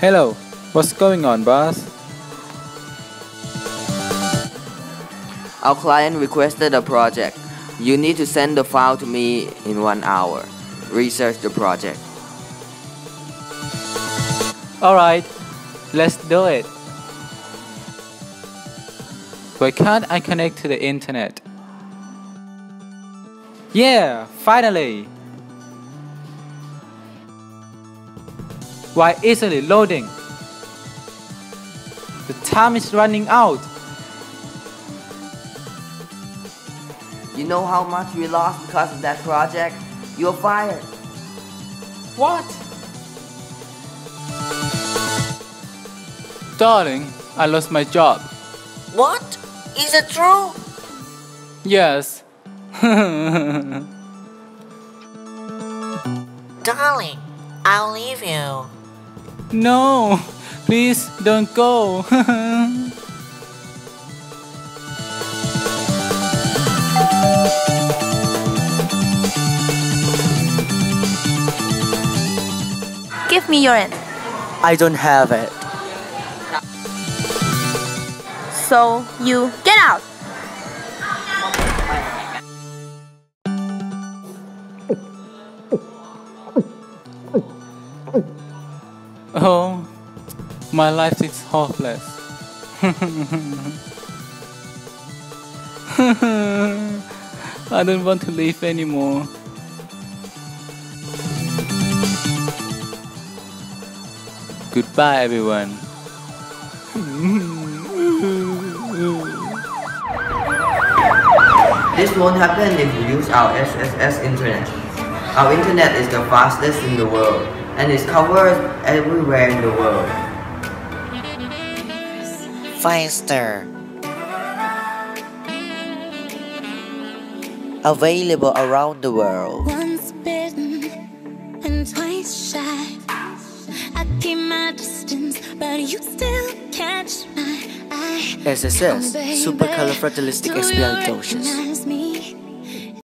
Hello, what's going on, boss? Our client requested a project. You need to send the file to me in one hour. Research the project. Alright, let's do it. Why can't I connect to the internet? Yeah, finally! Why isn't loading? The time is running out. You know how much we lost because of that project? You're fired. What? Darling, I lost my job. What? Is it true? Yes. Darling, I'll leave you. No, please don't go. Give me your end. I don't have it. So you get out. Oh, my life is hopeless. I don't want to live anymore. Goodbye, everyone. This won't happen if you use our SSS internet. Our internet is the fastest in the world and is covered everywhere in the world. Finster. Available around the world. Once bitten and twice shy. I keep my distance, but you still catch my eye. SSS, oh, Supercalifragilisticexpialidocious. Recognize me